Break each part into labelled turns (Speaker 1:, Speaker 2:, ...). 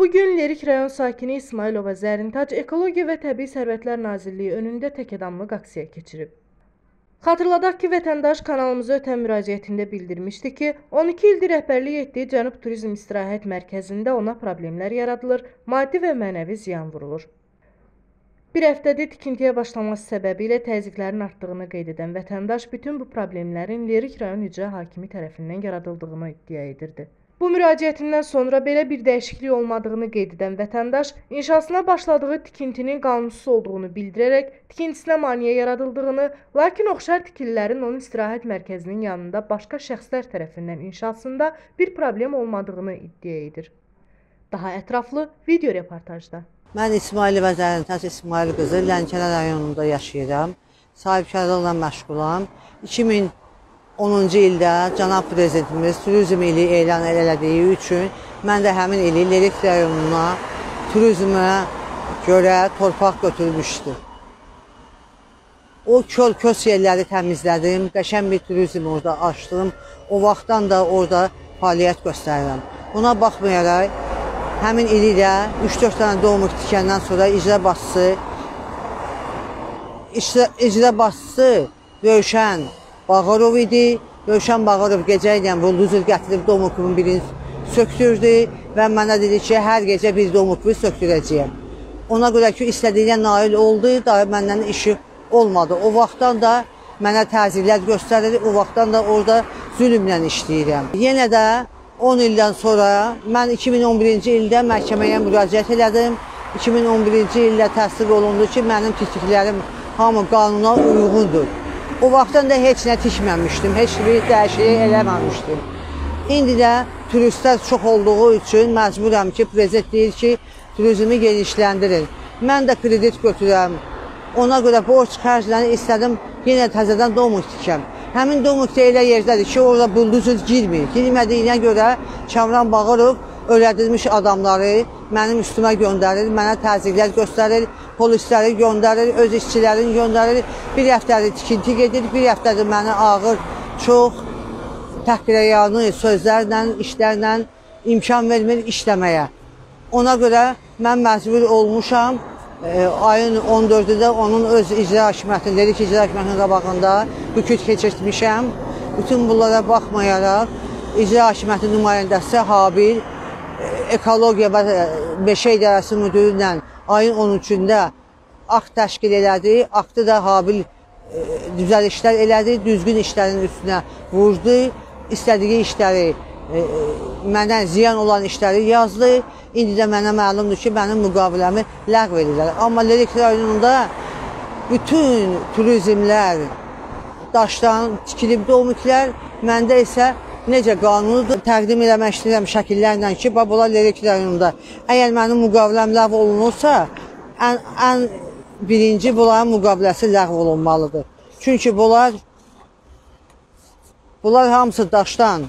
Speaker 1: Bu gün Lerik rayon sakini İsmailova Zərintac Ekologiya və Təbii Sərvətlər Nazirliyi önündə təkadamlıq aksiya keçirib. Xatırladaq ki, vətəndaş kanalımıza ötən müraciətində bildirmişdi ki, 12 ildir rəhbərlik etdiyi Cənub Turizm İstirahət Mərkəzində ona problemlər yaradılır, maddi və mənəvi ziyan vurulur. Bir həftədir tikintiyə başlaması səbəbilə təzyiqlərin artdığını qeyd edən vətəndaş bütün bu problemlərin Lerik rayon icra hakimi tərəfindən yaradıldığını iddia edirdi. Bu müraciətindən sonra belə bir dəyişiklik olmadığını qeyd edən vətəndaş inşasına başladığı tikintinin qanunsuz olduğunu bildirərək tikintisinə maneə yaradıldığını, lakin oxşar tikililərin onun istirahət mərkəzinin yanında başqa şəxslər tərəfindən inşasında bir problem olmadığını iddia edir. Daha ətraflı video reportajda.
Speaker 2: Mən İsmailova Zərintəs İsmail qızı Lənkələ rayonunda yaşayıram. Sahibkarlıqla məşğulam. 2000 10-cu ildə cənab prezidentimiz turizm ili elan elədiyi üçün mən də həmin ili Lerik rayonuna turizmə görə torpaq götürmüşdüm. O köl-kös yerləri təmizlədim, qəşən bir turizm orada açdım. O vaxtdan da orada fəaliyyət göstərirəm. Buna baxmayaraq, həmin ili də 3-4 dənə doğmuq tikəndən sonra icra başçısı icra, icra başçısı Rövşən Bağırov idi. Rövşən Bağırov gecə ilə buldozer gətirib domukumun birini söktürdü və mənə dedi ki, hər gecə bir domukumu söktürəcəyəm. Ona görə ki, istədiyinə nail oldu, daha məndən işi olmadı. O vaxtdan da mənə təzyiqlər göstərir, o vaxtdan da orada zülmlə işləyirəm. Yenə də 10 ildən sonra mən 2011-ci ildə məhkəməyə müraciət elədim. 2011-ci ildə təsdiq olundu ki, mənim tikdiklərim hamı qanuna uyğundur. O vaxtdan da heç nə tikməmişdim, heç bir dəyişiklik eləməmişdim. İndi də turistlər çox olduğu üçün məcburam ki, prezident deyir ki, turizmi genişləndirin. Mən də kredit götürəm. Ona görə borc xərcləni istədim, yenə təzədən domuz tikəm. Həmin domuz da elə yerdədir ki, orada bulduzur girmir. Girmədiyinə görə Kamran Bağırov öyrədilmiş adamları mənim üstümə göndərir, mənə təzyiqlər göstərir, polisləri göndərir, öz işçilərini göndərir. Bir həftədir tikinti gedir, bir həftədir məni ağır, çox təhqirəyanı sözlərlə, işlərlə imkan vermir işləməyə. Ona görə mən məcbur olmuşam e, ayın 14-də onun öz icra hakimiyyətinin, dedik icra hakimiyyətinin qabağında büküt keçirtmişəm. Bütün bunlara baxmayaraq icra hakimiyyəti nümayəndəsi Habil Ekologiya və Meşə İdarəsi müdiri ilə ayın 13-də akt təşkil elədi. Aktı da Habil e, düzəlişlər elədi, düzgün işlərin üstünə vurdu. İstədiyi işləri e, mənə ziyan olan işləri yazdı. İndi də mənə məlumdur ki, mənim müqaviləmi ləğv edirlər. Amma Lerik rayonunda bütün turizmlər daşdan tikilib doğmuklər, məndə isə necə qanunu təqdim eləmək istəyirəm şəkillərlə ki, bunlar Lerik rayonunda. Əgər mənim müqaviləm ləğv olunursa, ən, ən birinci bunların müqaviləsi ləğv olunmalıdır. Çünki bunlar bunlar hamısı daşdan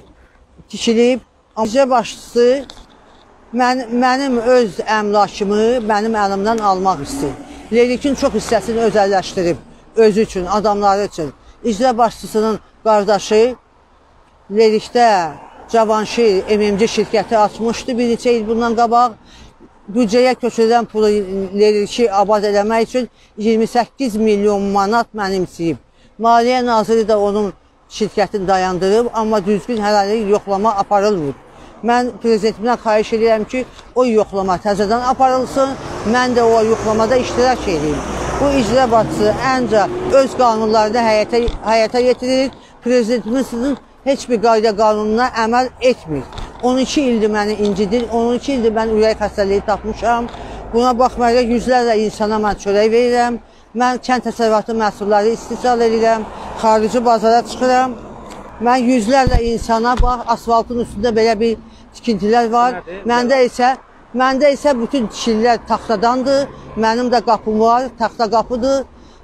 Speaker 2: tikilib. Bizə başçısı mən, mənim öz əmlakımı mənim əlimdən almaq istəyir. Lerikin çox hissəsini özəlləşdirib özü üçün, adamları üçün. İcra başçısının qardaşı Lerikdə Cavanşir MMC şirkəti açmışdı bir neçə il bundan qabaq. Büdcəyə köçürülən pulu Leriki abad eləmək üçün 28 milyon manat mənimsəyib. Maliyyə naziri də onun şirkətini dayandırıb, amma düzgün hələlik yoxlama aparılmır. Mən prezidentimdən xahiş edirəm ki, o yoxlama təzədən aparılsın, mən də o yoxlamada iştirak edeyim. Bu icra başçısı əncə öz qanunlarını həyata, həyata yetirir, prezidentimizin heç bir qayda qanununa əməl etmir. 12 ildir məni incidir, 12 ildir mən ürək xəstəliyi tapmışam. Buna baxmayaraq yüzlərlə insana mən çörək verirəm. Mən kənd təsərrüfatı məhsulları istehsal edirəm, xarici bazara çıxıram. Mən yüzlərlə insana bax, asfaltın üstündə belə bir tikintilər var. Məndə isə məndə isə bütün tikililər taxtadandır. Mənim də qapım var, taxta qapıdır.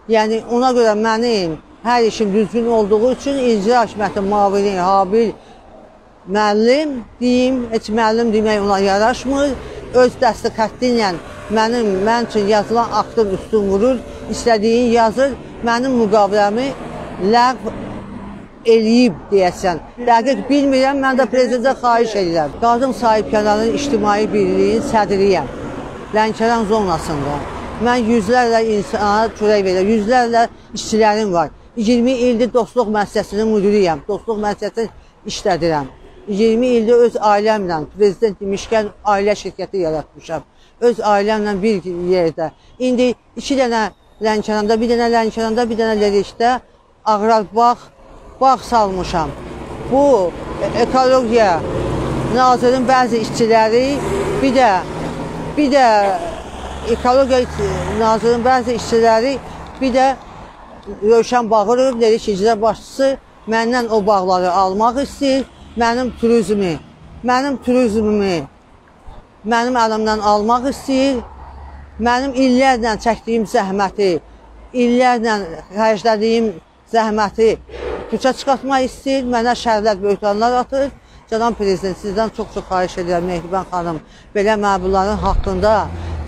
Speaker 2: Yəni ona görə mənim hər işin düzgün olduğu üçün icra hakimiyyəti mavini Habil müəllim deyim, heç müəllim demək ona yaraşmır. Öz dəstək xətti ilə mənim, mən üçün yazılan aktın üstün vurur, istədiyin yazır, mənim müqaviləmi ləğv eləyib deyəsən. Dəqiq bilmirəm, mən də prezidentə xahiş edirəm. Qadın sahibkarlarının ictimai birliyin sədriyəm. Lənkəran zonasında. Mən yüzlərlə insana çörək verirəm, yüzlərlə işçilərim var. 20 ildir dostluq müəssisəsinin müdiriyəm, dostluq müəssisəsini işlədirəm. 20 ildir öz ailəmlə, prezident demişkən ailə şirkəti yaratmışam. Öz ailəmlə bir yerdə. İndi iki dənə Lənkəranda, bir dənə Lənkəranda, bir dənə Lerikdə ağrar bağ, bağ salmışam. Bu ekologiya nazirinin bəzi işçiləri, bir də bir də ekologiya nazirinin bəzi işçiləri, bir də Rövşən Bağırov, Lerik icra başçısı məndən o bağları almaq istəyir. Mənim turizmi, mənim turizmimi mənim əlimdən almaq istəyir. Mənim illərlə çəkdiyim zəhməti, illərlə xərclədiyim zəhməti puça çıxartmaq istəyir. Mənə şərlər, böhtanlar atır. Cənab Prezident, sizdən çox-çox xahiş edirəm, Mehriban xanım, belə məbulların haqqında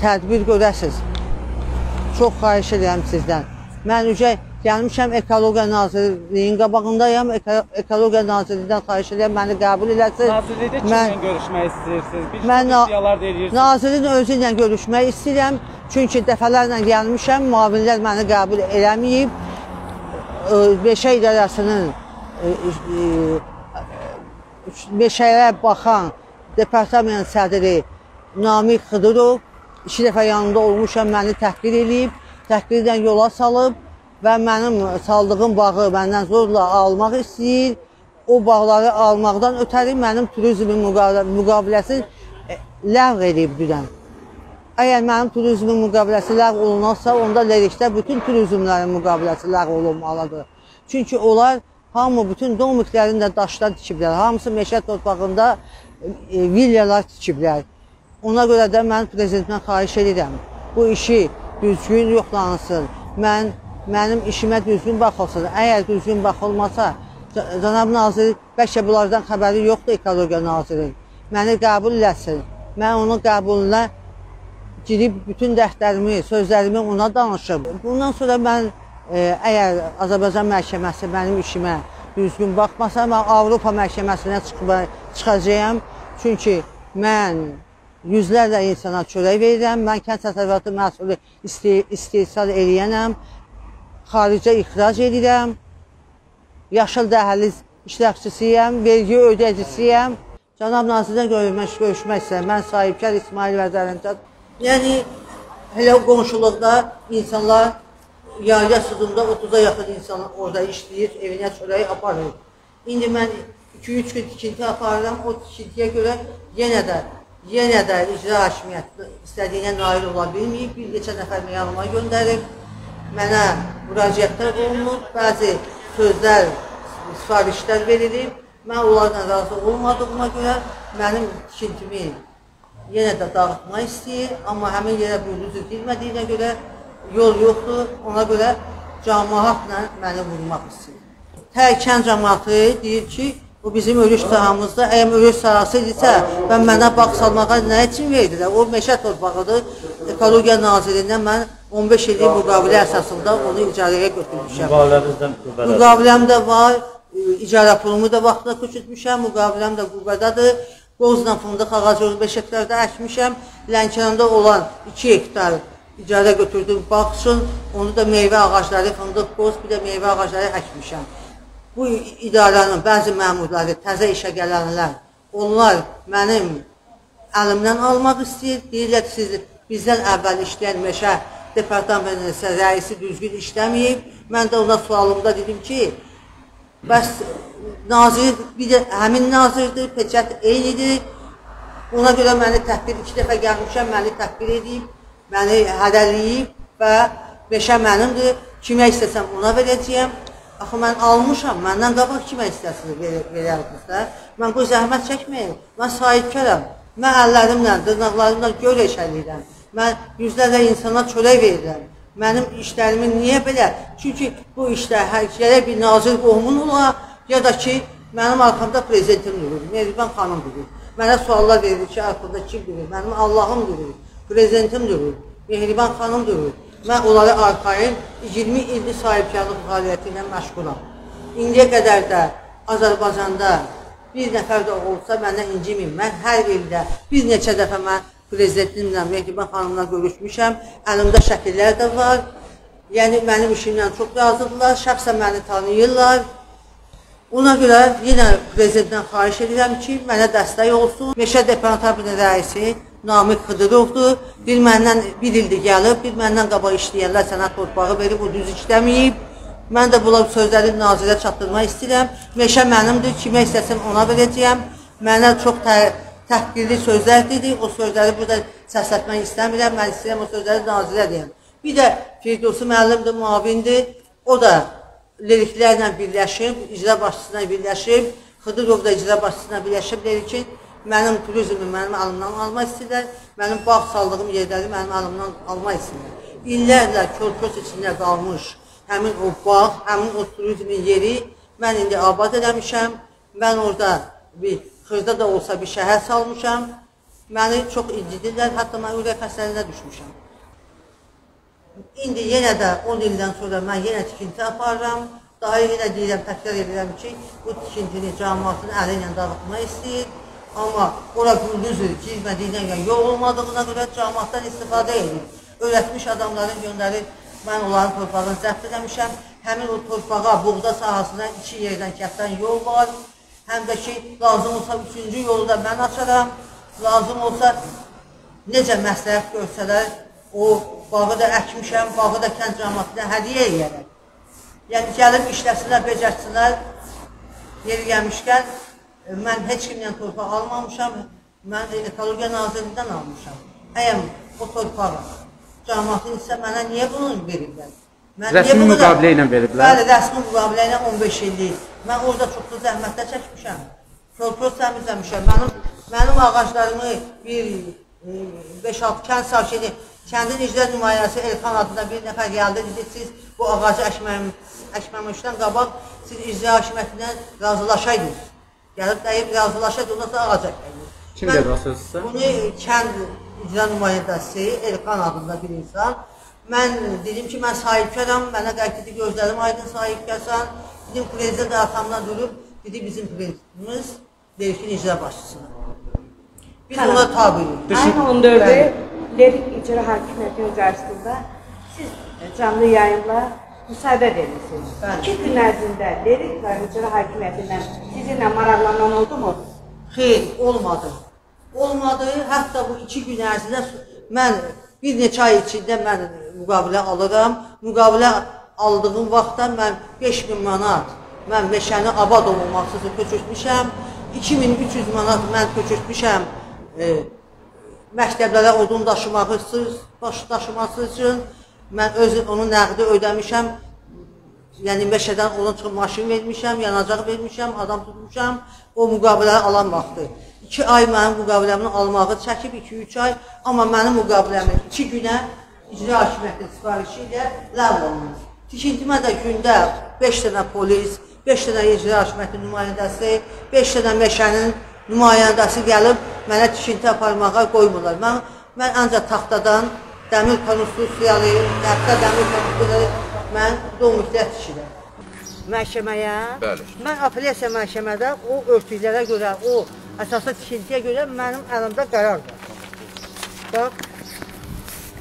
Speaker 2: tədbir görəsiz. Çox xahiş edirəm sizdən. Mən ücə gəlmişəm Ekologiya Nazirliyinin qabağındayam. Eko Ekologiya Nazirliyindən xahiş edirəm, məni qəbul eləsin.
Speaker 3: Nazirlikdə kimlə görüşmək istəyirsiniz? Bir
Speaker 2: Mən
Speaker 3: iddialar deyirsiniz.
Speaker 2: Nazirin özü ilə görüşmək istəyirəm. Çünki dəfələrlə gəlmişəm, müavinlər məni qəbul eləməyib. Ə, Meşə İdarəsinin ə, ə, meşəyə baxan departament sədri Namiq Xıdırov iki dəfə yanında olmuşam, məni təhqir eləyib, təhqirlə yola salıb və mənim saldığım bağı məndən zorla almaq istəyir. O bağları almaqdan ötəri mənim turizmin müqaviləsi e, ləğv edib dünən. Əgər mənim turizmin müqaviləsi ləğv olunarsa, onda Lerikdə bütün turizmlərin müqaviləsi ləğv olunmalıdır. Çünki onlar hamı bütün domiklərini də daşdan tikiblər. Hamısı meşə torpağında e, villalar tikiblər. Ona görə də mən prezidentimdən xahiş edirəm. Bu işi düzgün yoxlansın. Mən mənim işimə düzgün baxılsın. Əgər düzgün baxılmasa, cənab nazir bəlkə bunlardan xəbəri yoxdur ekologiya nazirinin. Məni qəbul eləsin. Mən onun qəbuluna girib bütün dərdlərimi, sözlərimi ona danışım. Bundan sonra mən e, əgər Azərbaycan məhkəməsi mənim işimə düzgün baxmasa, mən Avropa məhkəməsinə çıxma, çıxacağam. Çünki mən yüzlərlə insana çörək verirəm. Mən kənd təsərrüfatı məhsulu istehsal eləyənəm. Xaricə ixrac edirəm. Yaşıl dəhliz iştirakçısıyam, vergi ödəyicisiyəm. Cənab nazirdən görüşmək, görüşmək istəyirəm. Mən sahibkar İsmail Vəzərincad. Yəni elə qonşuluqda insanlar yayla sızında 30-a yaxın insan orada işləyir, evinə çörək aparır. İndi mən 2-3 gün tikinti aparıram, o tikintiyə görə yenə də yenə də icra hakimiyyəti istədiyinə nail ola bilməyib, bir neçə nəfər yanıma göndərib. Mənə müraciətlər olunub, bəzi sözlər, sifarişlər verilib. Mən onlarla razı olmadığıma görə mənim tikintimi yenə də dağıtmaq istəyir, amma həmin yerə bulduzur girmədiyinə görə yol yoxdur, ona görə cəmaatla məni vurmaq istəyir. Tərkən cəmaatı deyir ki, bu bizim örüş sahamızda, əgər örüş sahası idisə, və mənə bağ salmağa nə üçün verdilər? O meşə torpağıdır. Ekologiya Nazirindən mən 15 illik müqavilə əsasında onu icarəyə götürmüşəm.
Speaker 3: Müqaviləmizdən qüvvələr.
Speaker 2: Müqaviləm də var, e, icara pulumu da vaxtında köçürtmüşəm, müqaviləm də qüvvədədir. Qozla fındıq ağacı 5 hektarda əkmişəm. Lənkəranda olan 2 hektar icarə götürdüm bağ üçün. Onu da meyvə ağacları, fındıq, qoz, bir də meyvə ağacları əkmişəm. Bu idarənin bəzi məmurları, təzə işə gələnlər, onlar mənim əlimdən almaq istəyir. Deyirlər ki, siz bizdən əvvəl işləyən meşə departamentinin rəisi düzgün işləməyib. Mən də ona sualımda dedim ki, bəs nazir bir də həmin nazirdir, peçət eynidir. Ona görə məni təhqir iki dəfə gəlmişəm, məni təhqir edib, məni hədələyib və meşə mənimdir. Kimə istəsəm ona verəcəyəm. Axı mən almışam, məndən qabaq kimə istəsiniz ver, verərdiniz də. Mən bu zəhmət çəkməyim. Mən sahibkaram. Mən əllərimlə, dırnaqlarımla göl eşəliyirəm. Mən yüzlərlə insana çörək verirəm. Mənim işlərimin niyə belə? Çünki bu işdə hər gərək bir nazir qohumun ola, ya da ki, mənim arxamda prezidentim durur, Mehriban xanım durur. Mənə suallar verir ki, arxada kim durur? Mənim Allahım durur, prezidentim durur, Mehriban xanım durur. Mən onları arxayın 20 ildir sahibkarlıq fəaliyyəti ilə məşğulam. İndiyə qədər də Azərbaycanda bir nəfər də olsa məndən incimin. Mən hər ildə bir neçə dəfə mən prezidentimlə, Mehriban xanımla görüşmüşəm. Əlimdə şəkillər də var. Yəni mənim işimdən çox razıdırlar, şəxsən məni tanıyırlar. Ona görə yenə prezidentdən xahiş edirəm ki, mənə dəstək olsun. Meşə Departamentinin rəisi Namiq Xıdırovdur. Bir məndən bir ildir gəlib, bir məndən qabaq işləyənlər sənət torpağı verib, o düz işləməyib. Mən də bunlar sözləri nazirə çatdırmaq istəyirəm. Meşə mənimdir, kimə istəsəm ona verəcəyəm. Mənə çox tə təhqirli sözlər dedi. O sözləri burada səslətmək istəmirəm. Mən istəyirəm o sözləri nazirə deyəm. Bir də Firdevsi müəllim də müavindir. O da liriklərlə birləşib, icra başçısına birləşib, Xıdırov da icra başçısına birləşib lirikin mənim turizmi mənim əlimdən almaq istəyirlər, mənim bağ saldığım yerləri mənim əlimdən almaq istəyirlər. İllərlə körpös içində qalmış həmin o bağ, həmin o turizmin yeri mən indi abad eləmişəm. Mən orada bir xırda da olsa bir şəhər salmışam. Məni çox incidirlər, hətta mən ürək xəstəliyinə düşmüşəm. İndi yenə də 10 ildən sonra mən yenə tikinti aparıram. Daha yenə deyirəm, təkrar edirəm ki, bu tikintini cəmaatın əli ilə dağıtmaq istəyir. Amma ora gündüzdür, girmədiyinə görə, yol olmadığına görə cəmaatdan istifadə edir. Öyrətmiş adamların göndərib, mən onların torpağını zəbt eləmişəm. Həmin o torpağa, buğda sahasına iki yerdən kənddən yol var. Həm də ki, lazım olsa üçüncü yolu da mən açaram. Lazım olsa necə məsləhət görsələr, o bağı da əkmişəm, bağı da kənd cəmaatına hədiyyə eləyərəm. Yəni gəlib işləsinlər, becərsinlər. Yeri gəlmişkən e, mən heç kimdən torpaq almamışam. Mən Ekologiya Nazirliyindən almışam. Əyəm o torpağı cəmaatın isə mənə niyə bunu veriblər? Mən
Speaker 4: Rəsmi müqavilə ilə veriblər?
Speaker 2: Bəli, rəsmi müqavilə ilə 15 illik. Mən orada çoxlu zəhmətlər çəkmişəm. Torpaq təmizləmişəm. Mənim mənim ağaclarımı bir 5-6 kənd sakini, kəndin icra nümayəndəsi Elxan adında bir nəfər gəldi, dedi siz bu ağacı əkməm, əkməmişdən qabaq siz icra hakimiyyətindən razılaşaydınız. Gəlib dəyib razılaşaydınız, ondan sonra ağac əkəydiniz.
Speaker 4: Kim dedi o sözü sizə?
Speaker 2: Bunu kənd icra nümayəndəsi Elxan adında bir insan. Mən dedim ki, mən sahibkaram, mənə qətiyyəti gözlərim aydın sahibkarsan. Dedim, prezident arxamdan durub, dedi bizim prezidentimiz Delfin icra başçısına. Biz ona tabiyik.
Speaker 5: Ayın 14'ü Lerik İcra Hakimiyyətinin qarşısında siz canlı yayımla müsahibə verirsiniz.
Speaker 2: Bəli.
Speaker 5: İki gün ərzində Lerik və İcra Hakimiyyətindən sizinlə maraqlanan oldu mu?
Speaker 2: Xeyr, olmadı. Olmadı. Hətta bu iki gün ərzində mən bir neçə ay içində mən müqavilə alıram. Müqavilə aldığım vaxtda mən 5000 manat mən meşəni abad olunması üçün köçürtmüşəm. 2300 manat mən köçürtmüşəm e, məktəblərə odun daşımaq üçün, baş daşıması üçün mən öz onun nəqdi ödəmişəm. Yəni meşədən onun üçün maşın vermişəm, yanacaq vermişəm, adam tutmuşam. O müqavilələri alan vaxtı. 2 ay mənim müqaviləmin almağı çəkib 2-3 ay, amma mənim müqaviləmin 2 günə icra hakimiyyətinin sifarişi ilə ləğv olunur. Tikintimə də gündə 5 dənə polis, 5 dənə icra hakimiyyətinin nümayəndəsi, 5 dənə meşənin nümayəndəsi gəlib mənə tikinti aparmağa qoymurlar. Mən mən ancaq taxtadan dəmir konstruksiyalı, taxta dəmir konstruksiyalı mən domiklər tikirəm. Məhkəməyə,
Speaker 6: Bəli.
Speaker 2: mən apellyasiya məhkəmədə o örtüklərə görə, o əsaslı tikintiyə görə mənim əlimdə qərar var. Bax,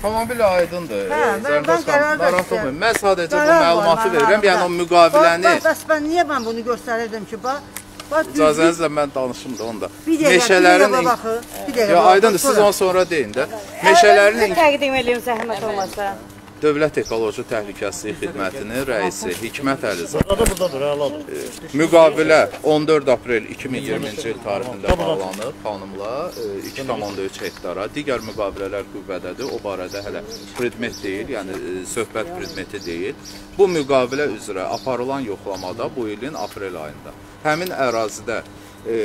Speaker 6: Tamamilə aydındır.
Speaker 2: Hə, mən
Speaker 6: xanım,
Speaker 2: qərar
Speaker 6: narahat
Speaker 2: verdim.
Speaker 6: olmayın. Mən sadəcə bu məlumatı verirəm. Yəni o müqaviləni
Speaker 2: bəs mən niyə mən bunu göstərirdim ki, bax,
Speaker 6: icazənizlə mən danışım da onda.
Speaker 2: Bir dəqiqə,
Speaker 6: Meşələrin
Speaker 2: bir dəqiqə baxın, bir dəqiqə
Speaker 6: Ya
Speaker 2: baxın,
Speaker 6: aydındır, siz onu sonra deyin də. Meşələrin
Speaker 5: təqdim edeyim zəhmət olmasa.
Speaker 6: Dövlət Ekoloji Təhlükəsizlik Xidmətinin rəisi Hikmət Əlizadə
Speaker 3: əladır.
Speaker 6: müqavilə 14 aprel 2020-ci il tarixində bağlanıb xanımla e, 2,3 hektara. Digər müqavilələr qüvvədədir. O barədə hələ predmet deyil, yəni e, söhbət predmeti deyil. Bu müqavilə üzrə aparılan yoxlamada bu ilin aprel ayında həmin ərazidə e,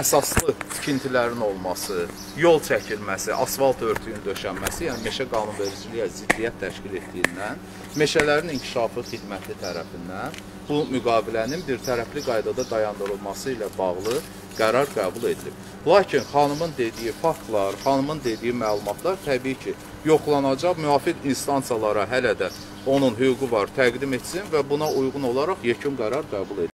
Speaker 6: əsaslı tikintilərin olması, yol çəkilməsi, asfalt örtüyünün döşənməsi, yəni meşə qanunvericiliyə ziddiyyət təşkil etdiyindən meşələrin inkişafı xidməti tərəfindən bu müqavilənin bir tərəfli qaydada dayandırılması ilə bağlı qərar qəbul edilib. Lakin xanımın dediyi faktlar, xanımın dediyi məlumatlar təbii ki, yoxlanacaq, müvafiq instansiyalara hələ də onun hüququ var təqdim etsin və buna uyğun olaraq yekun qərar qəbul edilir.